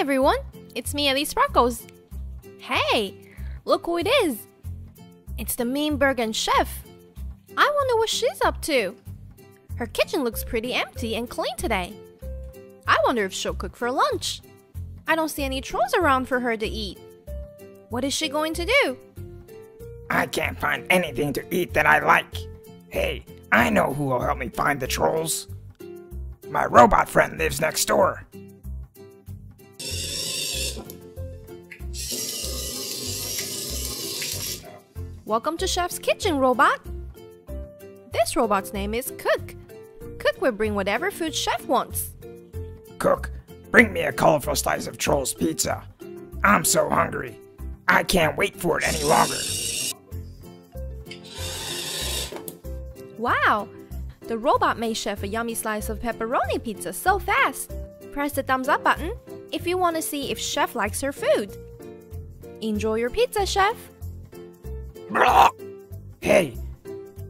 everyone, it's me, Ellie Sparkles. Hey, look who it is. It's the mean Bergen chef. I wonder what she's up to. Her kitchen looks pretty empty and clean today. I wonder if she'll cook for lunch. I don't see any trolls around for her to eat. What is she going to do? I can't find anything to eat that I like. Hey, I know who will help me find the trolls. My robot friend lives next door. Welcome to Chef's Kitchen, robot. This robot's name is Cook. Cook will bring whatever food Chef wants. Cook, bring me a colorful slice of Troll's pizza. I'm so hungry. I can't wait for it any longer. Wow! The robot made Chef a yummy slice of pepperoni pizza so fast. Press the thumbs up button if you want to see if Chef likes her food. Enjoy your pizza, Chef! Hey,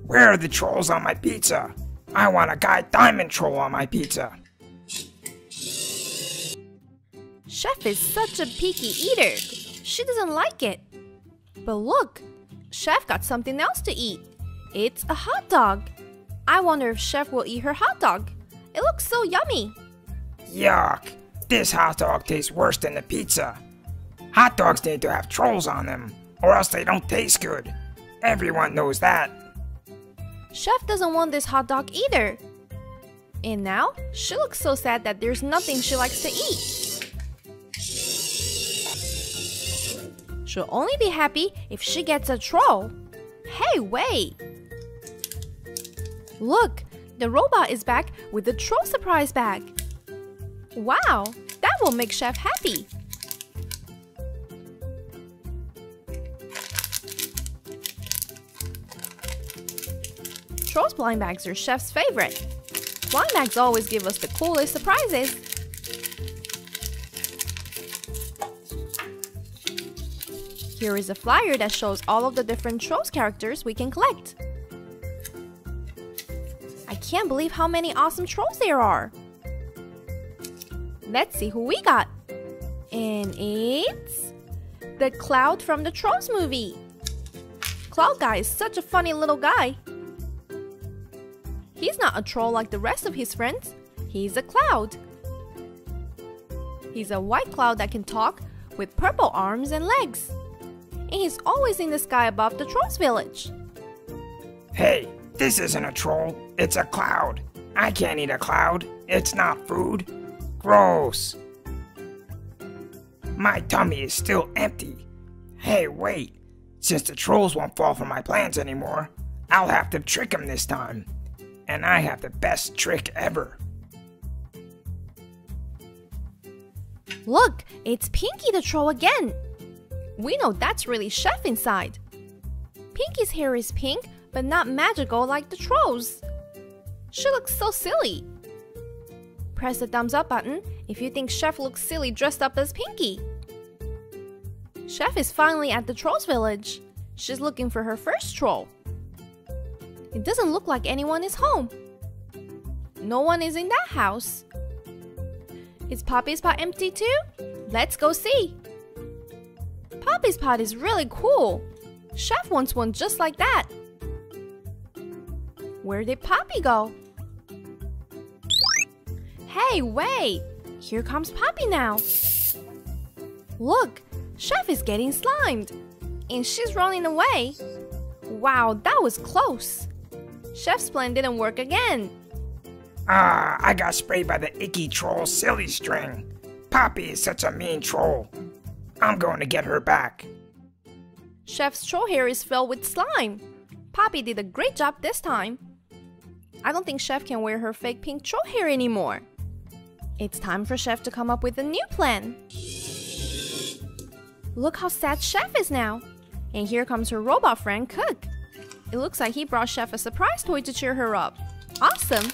where are the trolls on my pizza? I want a guy diamond troll on my pizza. Chef is such a picky eater. She doesn't like it. But look, Chef got something else to eat. It's a hot dog. I wonder if Chef will eat her hot dog. It looks so yummy. Yuck! This hot dog tastes worse than the pizza. Hot dogs need to have trolls on them, or else they don't taste good. Everyone knows that. Chef doesn't want this hot dog either. And now, she looks so sad that there's nothing she likes to eat. She'll only be happy if she gets a troll. Hey, wait! Look, the robot is back with the troll surprise bag. Wow, that will make Chef happy. Trolls blind bags are Chef's favorite. Blind bags always give us the coolest surprises. Here is a flyer that shows all of the different Trolls characters we can collect. I can't believe how many awesome Trolls there are. Let's see who we got. And it's the Cloud from the Trolls movie. Cloud Guy is such a funny little guy. Not a troll like the rest of his friends. He's a cloud. He's a white cloud that can talk with purple arms and legs. And he's always in the sky above the troll's village. Hey, this isn't a troll, it's a cloud. I can't eat a cloud. It's not food. Gross. My tummy is still empty. Hey, wait. Since the trolls won't fall for my plans anymore, I'll have to trick them this time. And I have the best trick ever. Look, it's Pinky the troll again. We know that's really Chef inside. Pinky's hair is pink, but not magical like the trolls. She looks so silly. Press the thumbs up button if you think Chef looks silly dressed up as Pinky. Chef is finally at the Trolls Village. She's looking for her first troll. It doesn't look like anyone is home. No one is in that house. Is Poppy's pot empty too? Let's go see. Poppy's pot is really cool. Chef wants one just like that. Where did Poppy go? Hey, wait! Here comes Poppy now. Look, Chef is getting slimed. And she's running away. Wow, that was close. Chef's plan didn't work again. Ah, I got sprayed by the icky troll silly string. Poppy is such a mean troll. I'm going to get her back. Chef's troll hair is filled with slime. Poppy did a great job this time. I don't think Chef can wear her fake pink troll hair anymore. It's time for Chef to come up with a new plan. Look how sad Chef is now. And here comes her robot friend Cook. It looks like he brought Chef a surprise toy to cheer her up. Awesome!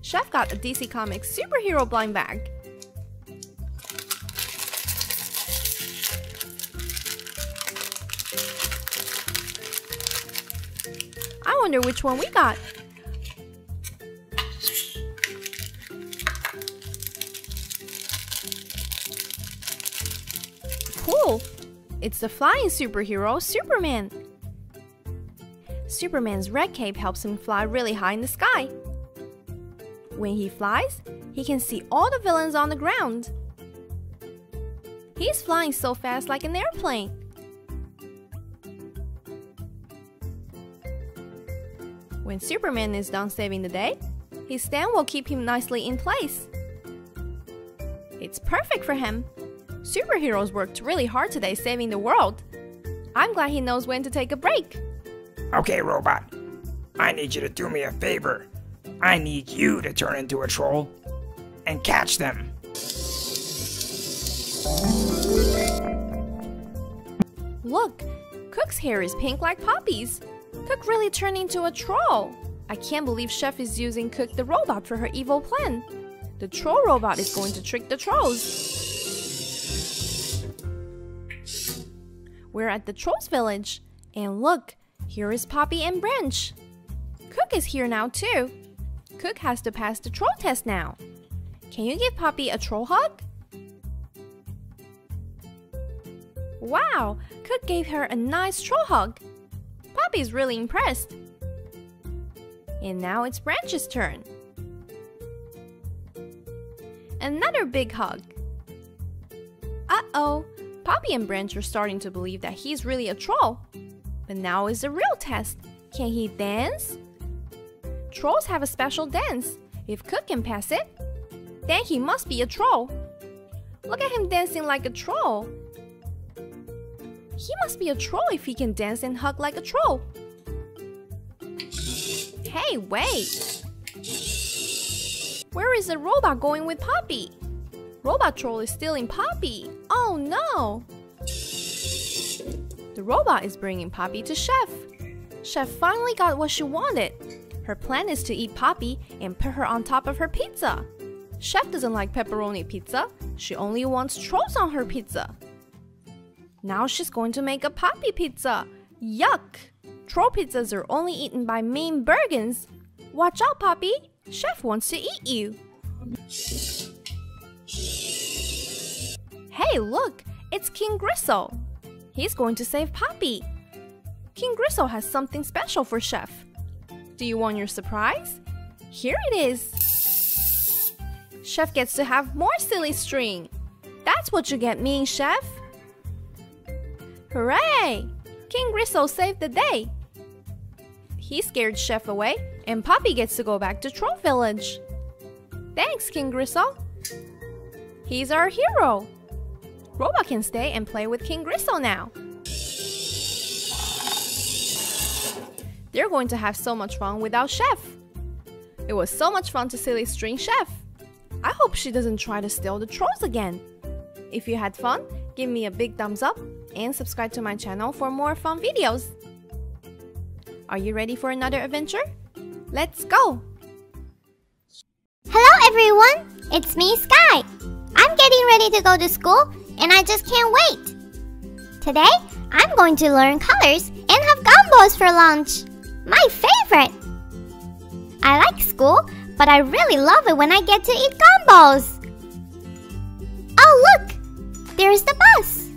Chef got a DC Comics superhero blind bag. I wonder which one we got. It's the flying superhero, Superman. Superman's red cape helps him fly really high in the sky. When he flies, he can see all the villains on the ground. He's flying so fast like an airplane. When Superman is done saving the day, his stand will keep him nicely in place. It's perfect for him. Superheroes worked really hard today saving the world. I'm glad he knows when to take a break. Okay, robot. I need you to do me a favor. I need you to turn into a troll and catch them. Look, Cook's hair is pink like Poppy's. Cook really turned into a troll. I can't believe Chef is using Cook the robot for her evil plan. The troll robot is going to trick the trolls. We're at the trolls village. And look, here is Poppy and Branch. Cook is here now too. Cook has to pass the troll test now. Can you give Poppy a troll hug? Wow, Cook gave her a nice troll hug. Poppy's really impressed. And now it's Branch's turn. Another big hug. Uh-oh, Poppy and Branch are starting to believe that he's really a troll. But now is the real test. Can he dance? Trolls have a special dance. If Cook can pass it, then he must be a troll. Look at him dancing like a troll. He must be a troll if he can dance and hug like a troll. Hey, wait! Where is the robot going with Poppy? Robot Troll is stealing Poppy. Oh no! The robot is bringing Poppy to Chef. Chef finally got what she wanted. Her plan is to eat Poppy and put her on top of her pizza. Chef doesn't like pepperoni pizza. She only wants trolls on her pizza. Now she's going to make a Poppy pizza. Yuck! Troll pizzas are only eaten by mean Bergens. Watch out, Poppy! Chef wants to eat you. Hey, look! It's King Gristle. He's going to save Poppy. King Gristle has something special for Chef. Do you want your surprise? Here it is. Chef gets to have more silly string. That's what you get, mean Chef. Hooray! King Gristle saved the day. He scared Chef away, and Poppy gets to go back to Troll Village. Thanks, King Gristle. He's our hero. Roba can stay and play with King Gristle now. They're going to have so much fun without Chef. It was so much fun to silly string Chef. I hope she doesn't try to steal the trolls again. If you had fun, give me a big thumbs up and subscribe to my channel for more fun videos. Are you ready for another adventure? Let's go! Hello everyone, it's me Skye. I'm getting ready to go to school and I just can't wait. Today, I'm going to learn colors and have gumballs for lunch. My favorite! I like school, but I really love it when I get to eat gumballs. Oh look! There's the bus.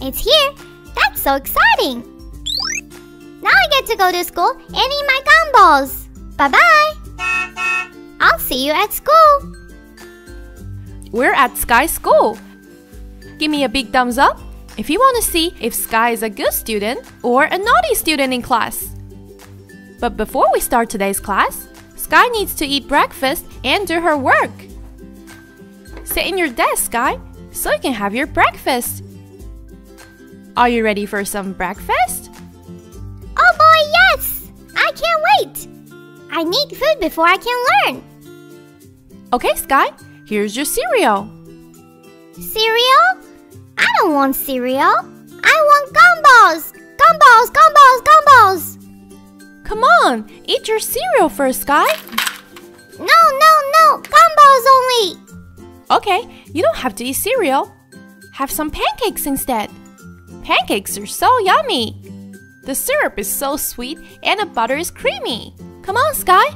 It's here. That's so exciting. Now I get to go to school and eat my gumballs. Bye-bye. I'll see you at school. We're at Skye School. Give me a big thumbs up if you want to see if Skye is a good student or a naughty student in class. But before we start today's class, Skye needs to eat breakfast and do her work. Sit in your desk, Skye, so you can have your breakfast. Are you ready for some breakfast? Oh boy, yes! I can't wait! I need food before I can learn. Okay, Skye, here's your cereal. Cereal? I don't want cereal. I want gumballs! Gumballs, gumballs, gumballs! Come on, eat your cereal first, Skye. No, no, no! Gumballs only! Okay, you don't have to eat cereal. Have some pancakes instead. Pancakes are so yummy. The syrup is so sweet and the butter is creamy. Come on, Skye.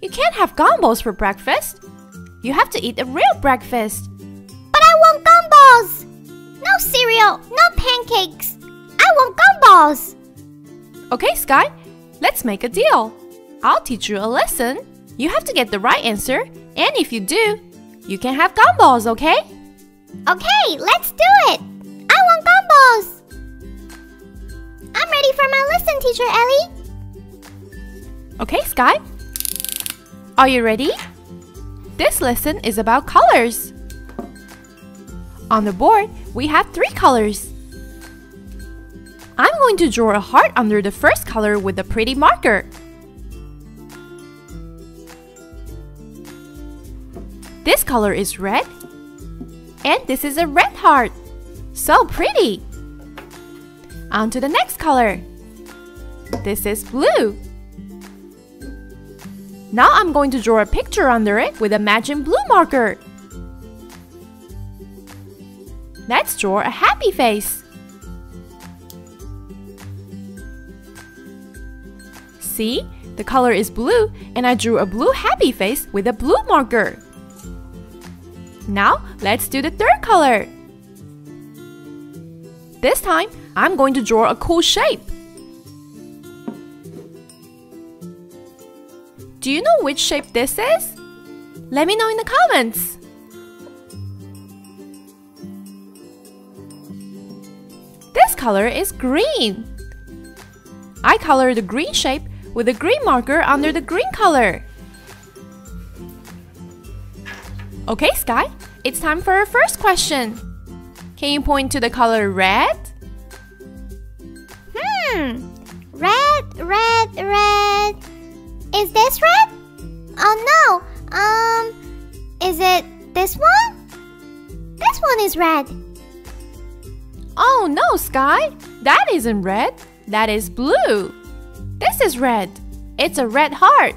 You can't have gumballs for breakfast. You have to eat a real breakfast. But I want gumballs! No cereal, no pancakes. I want gumballs! Okay, Skye, let's make a deal. I'll teach you a lesson. You have to get the right answer, and if you do, you can have gumballs, okay? Okay, let's do it! I want gumballs! I'm ready for my lesson, Teacher Ellie. Okay, Skye. Are you ready? This lesson is about colors. On the board, we have three colors. I'm going to draw a heart under the first color with a pretty marker. This color is red. And this is a red heart. So pretty! On to the next color. This is blue. Now I'm going to draw a picture under it with a matching blue marker. Let's draw a happy face. See? The color is blue and I drew a blue happy face with a blue marker. Now, let's do the third color. This time, I'm going to draw a cool shape. Do you know which shape this is? Let me know in the comments. This color is green. I color the green shape with a green marker under the green color. Okay, Skye, it's time for our first question. Can you point to the color red? Hmm. Red, red, red. Is this red? Oh no. Um, is it this one? This one is red. Oh no, Skye! That isn't red. That is blue. This is red. It's a red heart.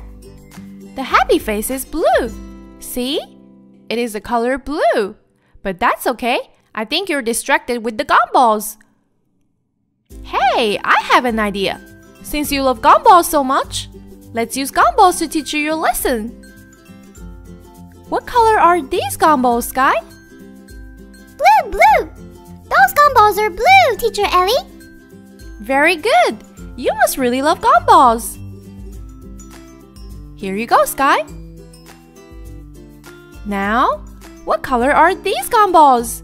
The happy face is blue. See? It is the color blue. But that's okay. I think you're distracted with the gumballs. Hey, I have an idea. Since you love gumballs so much, let's use gumballs to teach you your lesson. What color are these gumballs, Skye? Blue, blue. Those gumballs are blue, Teacher Ellie. Very good. You must really love gumballs. Here you go, Skye. Now, what color are these gumballs?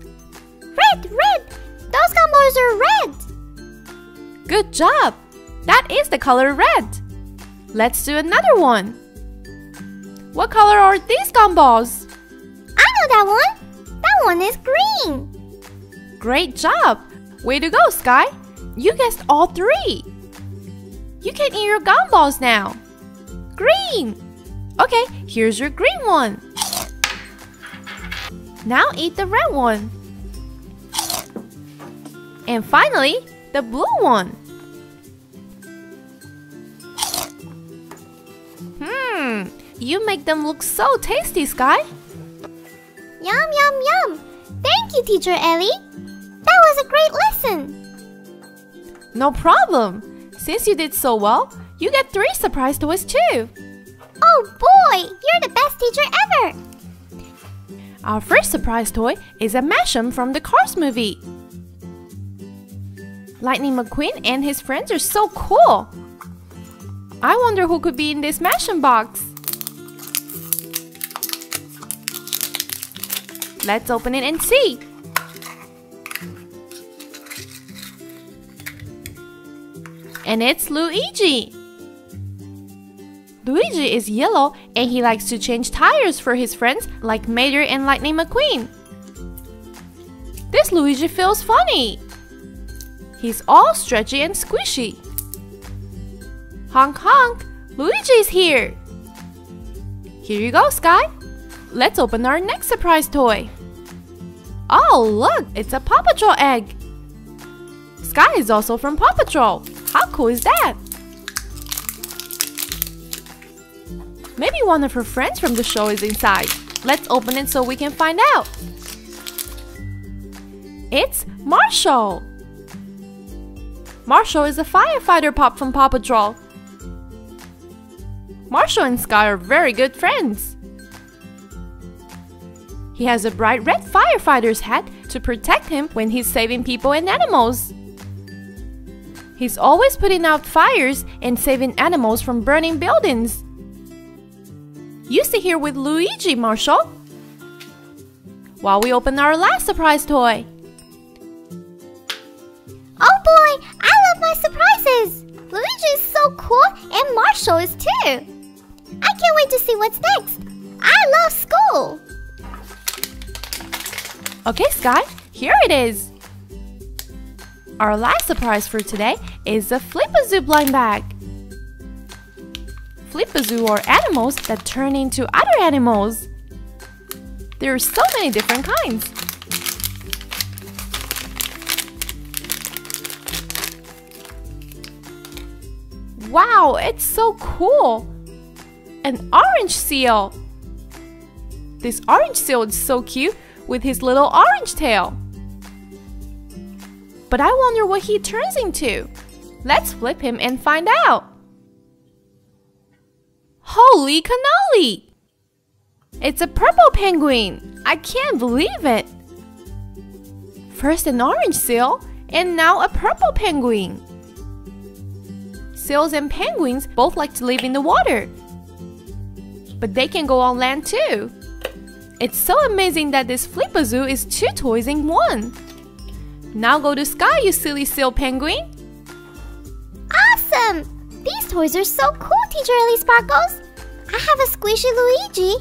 Red, red. Those gumballs are red. Good job. That is the color red. Let's do another one. What color are these gumballs? I know that one. That one is green. Great job. Way to go, Skye. You guessed all three. You can eat your gumballs now. Green. Okay, here's your green one. Now eat the red one. And finally, the blue one. Hmm, you make them look so tasty, Skye. Yum, yum, yum. Thank you, Teacher Ellie. That was a great lesson. No problem. Since you did so well, you get three surprise toys too. Oh boy, you're the best teacher ever. Our first surprise toy is a Mash'em from the Cars movie. Lightning McQueen and his friends are so cool. I wonder who could be in this Mash'em box. Let's open it and see. And it's Luigi. Luigi is yellow and he likes to change tires for his friends like Mater and Lightning McQueen. This Luigi feels funny. He's all stretchy and squishy. Honk honk, Luigi's here. Here you go, Skye. Let's open our next surprise toy. Oh, look, it's a Paw Patrol egg. Skye is also from Paw Patrol. How cool is that? Maybe one of her friends from the show is inside. Let's open it so we can find out. It's Marshall. Marshall is a firefighter pup from Paw Patrol. Marshall and Skye are very good friends. He has a bright red firefighter's hat to protect him when he's saving people and animals. He's always putting out fires and saving animals from burning buildings. You sit here with Luigi, Marshall. While we open our last surprise toy. Oh boy, I love my surprises! Luigi is so cool and Marshall is too. I can't wait to see what's next. I love school. Okay, Skye, here it is. Our last surprise for today is a Flip-A-Zoo blind bag. Flip-A-Zoo are animals that turn into other animals. There are so many different kinds. Wow, it's so cool! An orange seal! This orange seal is so cute with his little orange tail. But I wonder what he turns into. Let's flip him and find out. Holy cannoli! It's a purple penguin! I can't believe it! First an orange seal, and now a purple penguin. Seals and penguins both like to live in the water. But they can go on land too. It's so amazing that this Flip-A-Zoo is two toys in one. Now go to Skye, you silly seal penguin. Awesome! These toys are so cool, Teacher Ellie Sparkles. I have a squishy Luigi,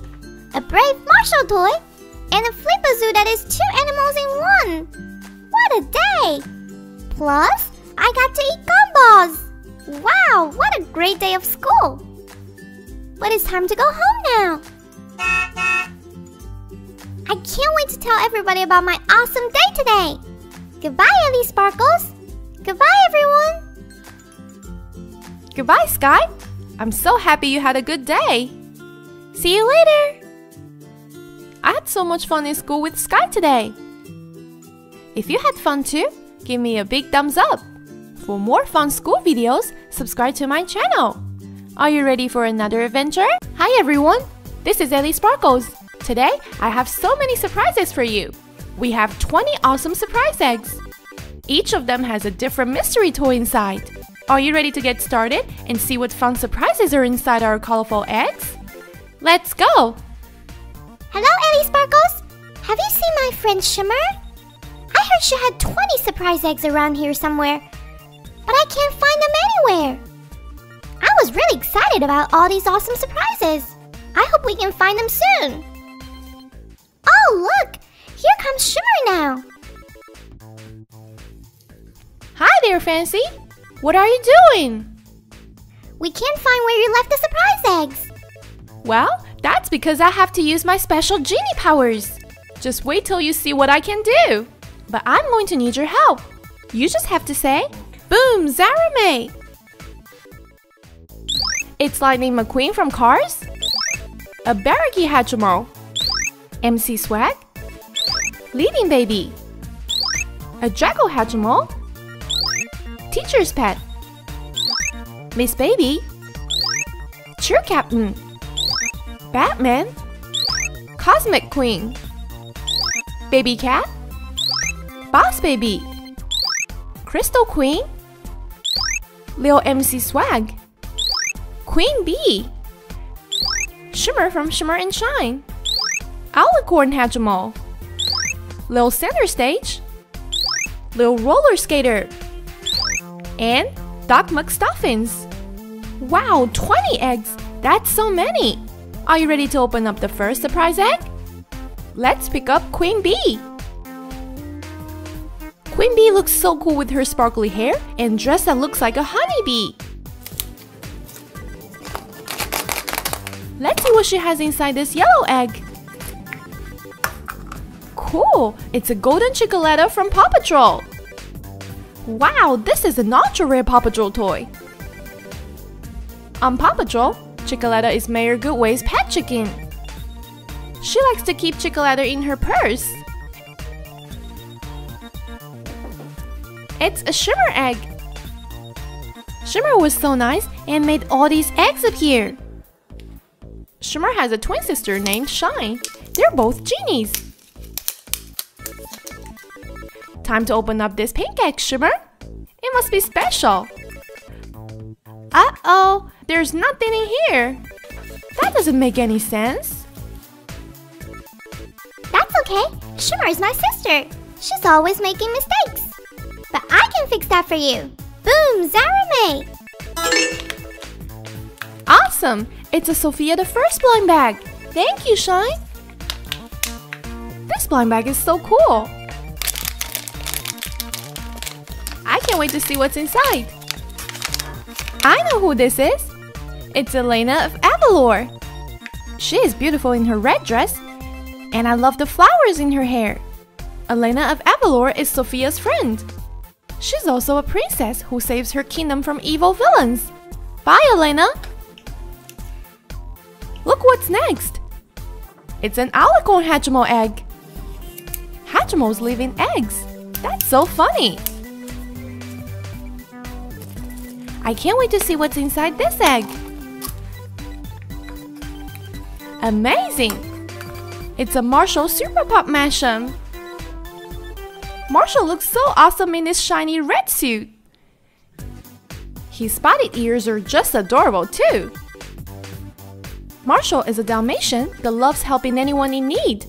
a brave Marshall toy, and a Flip-A-Zoo that is two animals in one. What a day! Plus, I got to eat gumballs. Wow, what a great day of school! But it's time to go home now. I can't wait to tell everybody about my awesome day today. Goodbye, Ellie Sparkles. Goodbye, everyone. Goodbye, Skye. I'm so happy you had a good day. See you later. I had so much fun in school with Skye today. If you had fun too, give me a big thumbs up. For more fun school videos, subscribe to my channel. Are you ready for another adventure? Hi everyone, this is Ellie Sparkles. Today, I have so many surprises for you. We have 20 awesome surprise eggs. Each of them has a different mystery toy inside. Are you ready to get started and see what fun surprises are inside our colorful eggs? Let's go! Hello, Ellie Sparkles. Have you seen my friend Shimmer? I heard she had 20 surprise eggs around here somewhere, but I can't find them anywhere. I was really excited about all these awesome surprises. I hope we can find them soon. Oh, look! Here comes Shimmer now. Hi there, Fancy. What are you doing? We can't find where you left the surprise eggs. Well, that's because I have to use my special genie powers. Just wait till you see what I can do. But I'm going to need your help. You just have to say, Boom, Zahramay! It's Lightning McQueen from Cars, a Barracky Hatchimal, MC Swag, Leading Baby, a Draco Hatchimal, Teacher's Pet, Miss Baby, Cheer Captain, Batman, Cosmic Queen, Baby Cat, Boss Baby, Crystal Queen, Lil MC Swag, Queen Bee, Shimmer from Shimmer and Shine, Alicorn Hatchimal, Lil Center Stage, Lil Roller Skater, and Doc McStuffins. Wow, 20 eggs! That's so many! Are you ready to open up the first surprise egg? Let's pick up Queen Bee. Queen Bee looks so cool with her sparkly hair and dress that looks like a honeybee. Let's see what she has inside this yellow egg. Cool! It's a golden Chickaletta from Paw Patrol. Wow, this is an ultra rare Paw Patrol toy. On Paw Patrol, Chickaletta is Mayor Goodway's pet chicken. She likes to keep Chickaletta in her purse. It's a shimmer egg. Shimmer was so nice and made all these eggs appear. Shimmer has a twin sister named Shine. They're both genies. Time to open up this pancake, Shimmer. It must be special. Uh-oh, there's nothing in here. That doesn't make any sense. That's okay. Shimmer is my sister. She's always making mistakes. But I can fix that for you. Boom, Zahramay! Awesome! It's a Sofia the First blind bag. Thank you, Shine. This blind bag is so cool. I can't wait to see what's inside. I know who this is. It's Elena of Avalor. She is beautiful in her red dress, and I love the flowers in her hair. Elena of Avalor is Sofia's friend. She's also a princess who saves her kingdom from evil villains. Bye, Elena! Look what's next! It's an alicorn Hatchimal egg. Hatchimals live in eggs. That's so funny! I can't wait to see what's inside this egg. Amazing! It's a Marshall Super Pop Mash'em. Marshall looks so awesome in his shiny red suit. His spotted ears are just adorable too. Marshall is a Dalmatian that loves helping anyone in need.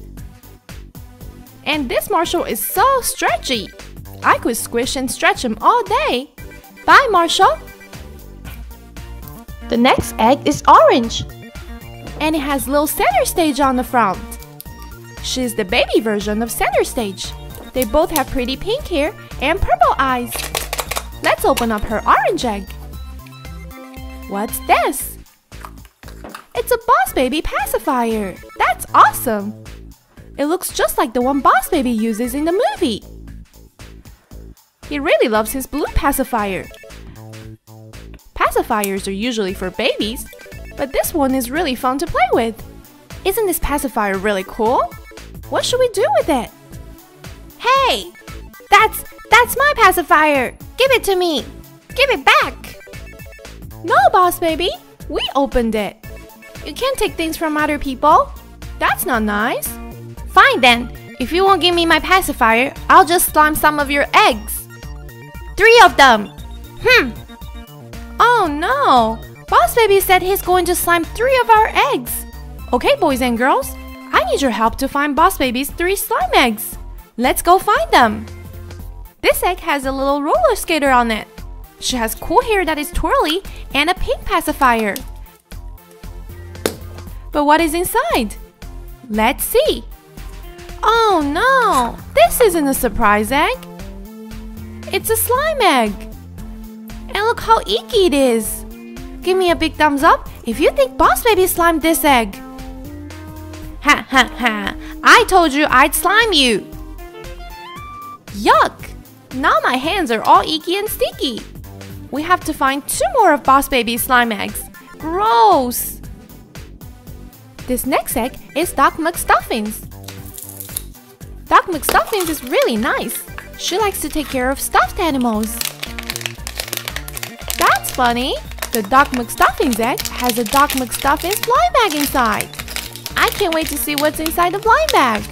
And this Marshall is so stretchy. I could squish and stretch him all day. Bye, Marshall. The next egg is orange. And it has little center stage on the front. She's the baby version of center stage. They both have pretty pink hair and purple eyes. Let's open up her orange egg. What's this? It's a Boss Baby pacifier. That's awesome. It looks just like the one Boss Baby uses in the movie. He really loves his blue pacifier. Pacifiers are usually for babies, but this one is really fun to play with. Isn't this pacifier really cool? What should we do with it? Hey! That's that's my pacifier! Give it to me! Give it back! No, boss baby! We opened it! You can't take things from other people! That's not nice! Fine then! If you won't give me my pacifier, I'll just slime some of your eggs! Three of them! Hmm! Oh no! Boss Baby said he's going to slime three of our eggs! Okay, boys and girls, I need your help to find Boss Baby's three slime eggs! Let's go find them! This egg has a little roller skater on it. She has cool hair that is twirly and a pink pacifier. But what is inside? Let's see. Oh no! This isn't a surprise egg. It's a slime egg. And look how icky it is. Give me a big thumbs up if you think Boss Baby slimed this egg. Ha ha ha! I told you I'd slime you! Yuck! Now my hands are all icky and sticky. We have to find two more of Boss Baby's slime eggs. Gross! This next egg is Doc McStuffins. Doc McStuffins is really nice. She likes to take care of stuffed animals. That's funny. The Doc McStuffins egg has a Doc McStuffins blind bag inside. I can't wait to see what's inside the blind bag.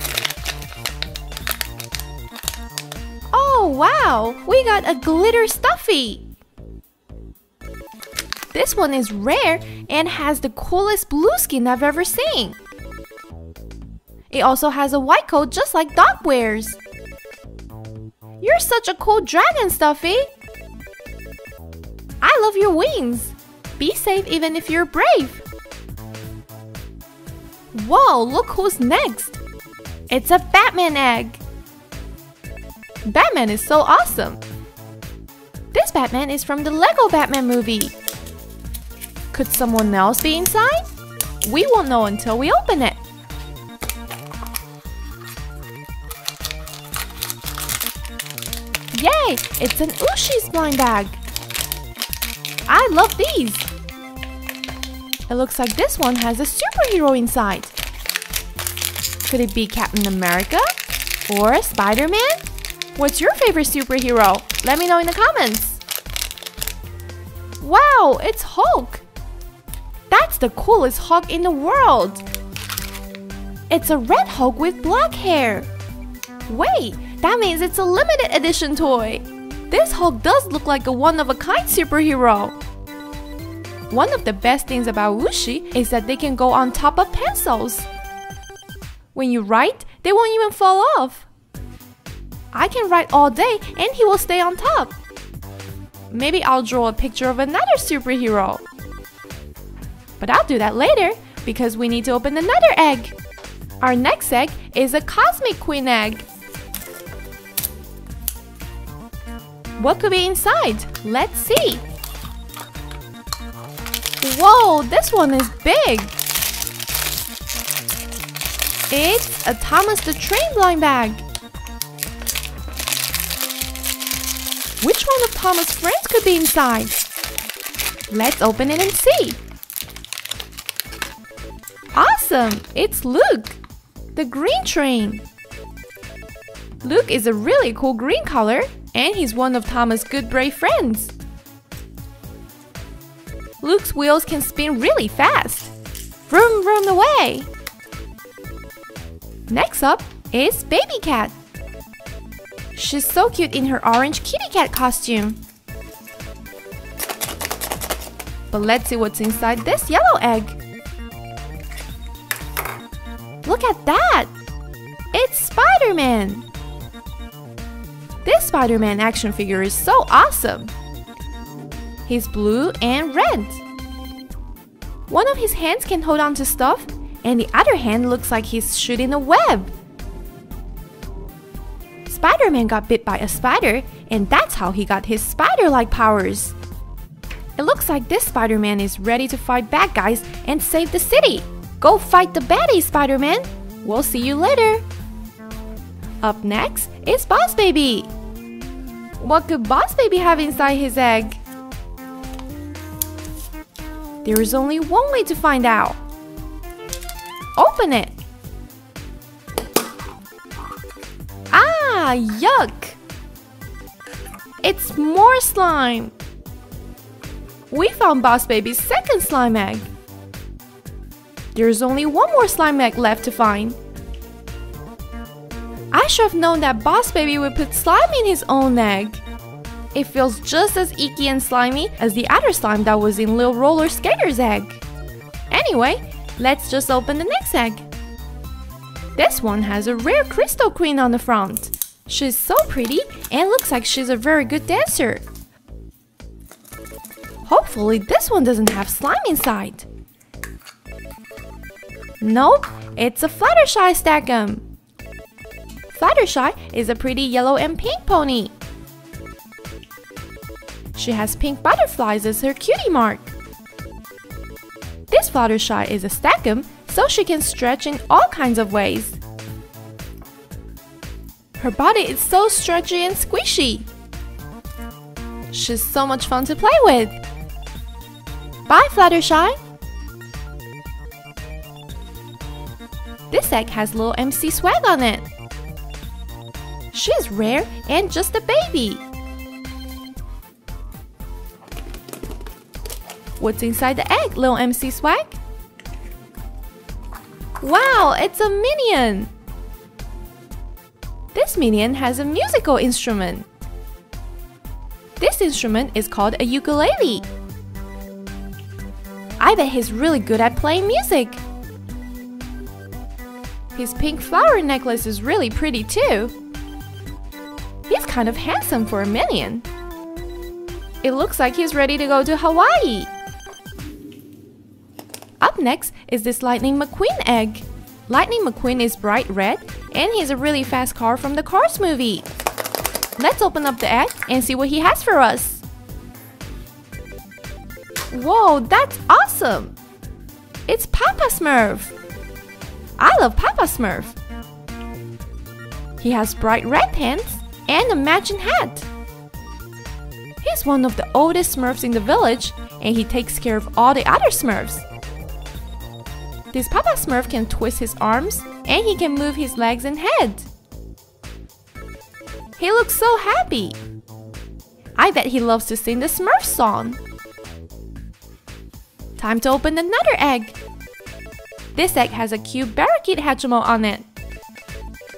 Oh wow, we got a glitter stuffy. This one is rare and has the coolest blue skin I've ever seen. It also has a white coat just like Doc wears. You're such a cool dragon, Stuffy! I love your wings! Be safe even if you're brave! Whoa, look who's next! It's a Batman egg! Batman is so awesome! This Batman is from the Lego Batman movie. Could someone else be inside? We won't know until we open it. Yay! It's an Wooshie's blind bag! I love these! It looks like this one has a superhero inside. Could it be Captain America? Or Spider-Man? What's your favorite superhero? Let me know in the comments! Wow, it's Hulk! That's the coolest Hulk in the world! It's a red Hulk with black hair! Wait, that means it's a limited edition toy! This Hulk does look like a one-of-a-kind superhero! One of the best things about Wooshie is that they can go on top of pencils. When you write, they won't even fall off. I can write all day and he will stay on top. Maybe I'll draw a picture of another superhero. But I'll do that later because we need to open another egg. Our next egg is a Cosmic Queen egg. What could be inside? Let's see. Whoa, this one is big. It's a Thomas the Train blind bag. Which one of Thomas' friends could be inside? Let's open it and see. Awesome! It's Luke, the green train. Luke is a really cool green color and he's one of Thomas' good brave friends. Luke's wheels can spin really fast. Vroom vroom away! Next up is Baby Cat. She's so cute in her orange kitty cat costume. But let's see what's inside this yellow egg. Look at that! It's Spider-Man! This Spider-Man action figure is so awesome! He's blue and red. One of his hands can hold on to stuff, and the other hand looks like he's shooting a web. Spider Man got bit by a spider, and that's how he got his spider like powers. It looks like this Spider Man is ready to fight bad guys and save the city. Go fight the baddies, Spider Man! We'll see you later! Up next is Boss Baby! What could Boss Baby have inside his egg? There is only one way to find out. Open it! Ah, yuck! It's more slime! We found Boss Baby's second slime egg. There's only one more slime egg left to find. I should have known that Boss Baby would put slime in his own egg. It feels just as icky and slimy as the other slime that was in Lil Roller Skater's egg. Anyway, let's just open the next egg. This one has a rare crystal queen on the front. She's so pretty and looks like she's a very good dancer. Hopefully this one doesn't have slime inside. Nope, it's a Fluttershy Stackum. Fluttershy is a pretty yellow and pink pony. She has pink butterflies as her cutie mark. This Fluttershy is a Stackum, so she can stretch in all kinds of ways. Her body is so stretchy and squishy. She's so much fun to play with. Bye, Fluttershy! Egg has little MC swag on it. She's rare and just a baby. What's inside the egg, little MC swag? Wow, it's a minion! This minion has a musical instrument. This instrument is called a ukulele. I bet he's really good at playing music. His pink flower necklace is really pretty too. He's kind of handsome for a minion. It looks like he's ready to go to Hawaii. Up next is this Lightning McQueen egg. Lightning McQueen is bright red and he's a really fast car from the Cars movie. Let's open up the egg and see what he has for us. Whoa, that's awesome! It's Papa Smurf! I love Papa Smurf! He has bright red pants and a matching hat. He's one of the oldest Smurfs in the village and he takes care of all the other Smurfs. This Papa Smurf can twist his arms and he can move his legs and head. He looks so happy. I bet he loves to sing the Smurf song. Time to open another egg. This egg has a cute parakeet Hatchimal on it.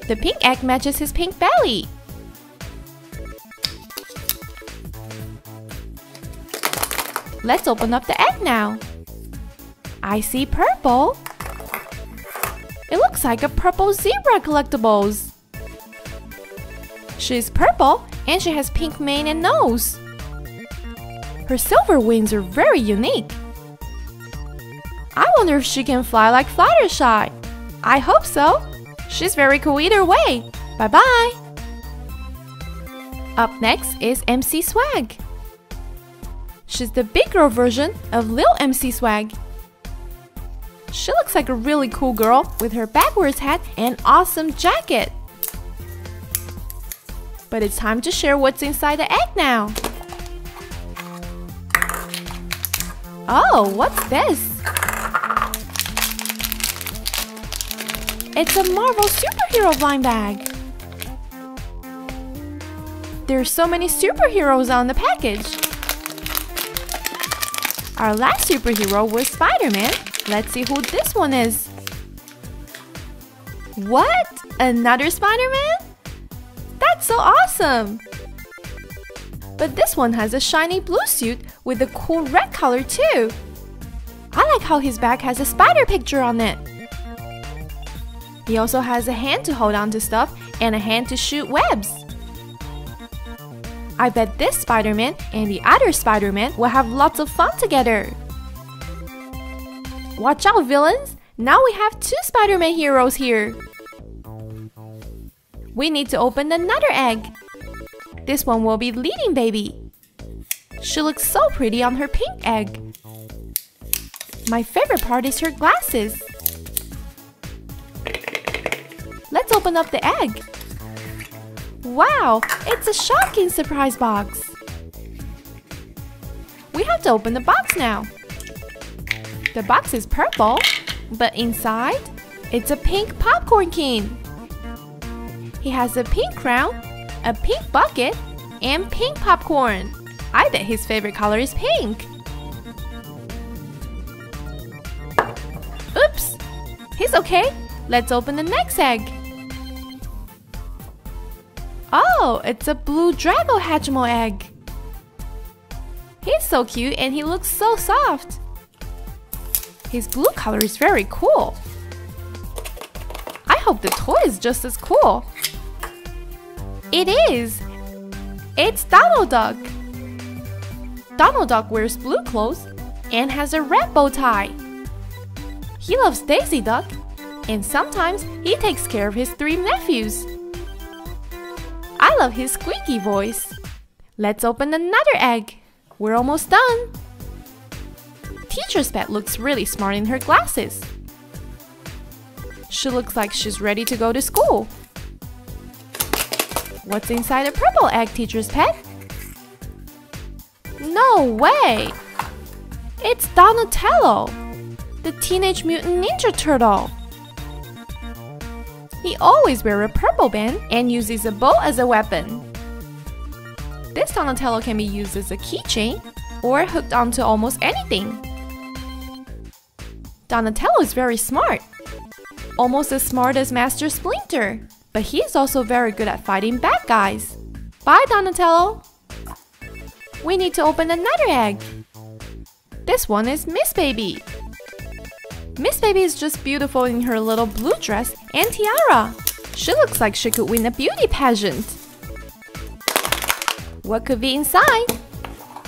The pink egg matches his pink belly. Let's open up the egg now. I see purple. It looks like a purple zebra collectibles. She's purple and she has pink mane and nose. Her silver wings are very unique. I wonder if she can fly like Fluttershy. I hope so. She's very cool either way. Bye bye. Up next is MC Swag. She's the big girl version of Lil MC Swag. She looks like a really cool girl with her backwards hat and awesome jacket. But it's time to share what's inside the egg now. Oh, what's this? It's a Marvel superhero blind bag. There's so many superheroes on the package. Our last superhero was Spider-Man. Let's see who this one is. What? Another Spider-Man? That's so awesome! But this one has a shiny blue suit with a cool red color too. I like how his bag has a spider picture on it. He also has a hand to hold on to stuff and a hand to shoot webs. I bet this Spider-Man and the other Spider-Man will have lots of fun together. Watch out, villains! Now we have two Spider-Man heroes here. We need to open another egg. This one will be leading baby. She looks so pretty on her pink egg. My favorite part is her glasses. Open up the egg. Wow, it's a shocking surprise box. We have to open the box now. The box is purple, but inside, it's a pink popcorn king. He has a pink crown, a pink bucket, and pink popcorn. I bet his favorite color is pink. Oops! He's okay. Let's open the next egg. Oh, it's a blue Drago Hatchimal egg. He's so cute and he looks so soft. His blue color is very cool. I hope the toy is just as cool. It is! It's Donald Duck! Donald Duck wears blue clothes and has a red bow tie. He loves Daisy Duck and sometimes he takes care of his three nephews. Love his squeaky voice. Let's open another egg. We're almost done. Teacher's pet looks really smart in her glasses. She looks like she's ready to go to school. What's inside a purple egg, teacher's pet? No way! It's Donatello, the Teenage Mutant Ninja Turtle. He always wears a purple band and uses a bow as a weapon. This Donatello can be used as a keychain or hooked onto almost anything. Donatello is very smart, almost as smart as Master Splinter, but he is also very good at fighting bad guys. Bye, Donatello! We need to open another egg. This one is Miss Baby. Miss Baby is just beautiful in her little blue dress and tiara. She looks like she could win a beauty pageant. What could be inside?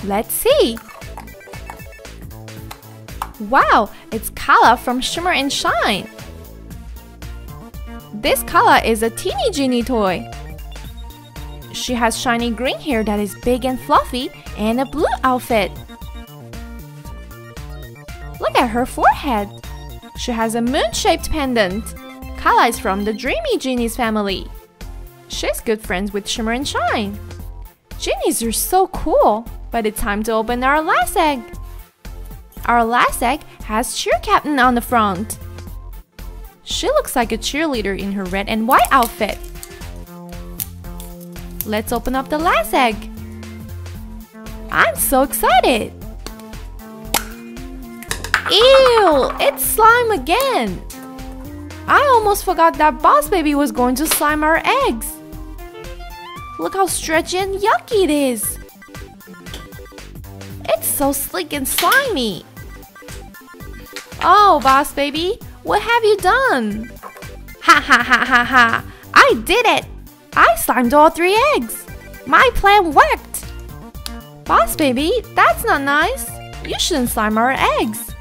Let's see. Wow, it's Kala from Shimmer and Shine. This Kala is a teeny genie toy. She has shiny green hair that is big and fluffy and a blue outfit. Look at her forehead. She has a moon-shaped pendant. Kala is from the Dreamy Genies family. She's good friends with Shimmer and Shine. Genies are so cool, but it's time to open our last egg. Our last egg has Cheer Captain on the front. She looks like a cheerleader in her red and white outfit. Let's open up the last egg. I'm so excited! Ew, it's slime again. I almost forgot that Boss Baby was going to slime our eggs. Look how stretchy and yucky it is. It's so slick and slimy. Oh, Boss Baby, what have you done? Ha ha ha ha ha! I did it! I slimed all three eggs! My plan worked! Boss Baby, that's not nice. You shouldn't slime our eggs.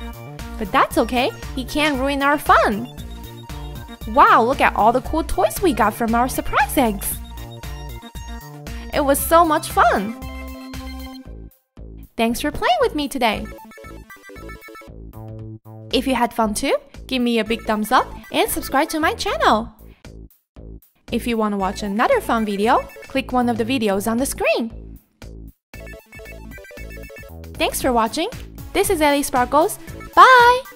But that's okay, he can't ruin our fun. Wow, look at all the cool toys we got from our surprise eggs. It was so much fun. Thanks for playing with me today. If you had fun too, give me a big thumbs up and subscribe to my channel. If you want to watch another fun video, click one of the videos on the screen. Thanks for watching. This is Ellie Sparkles. Bye!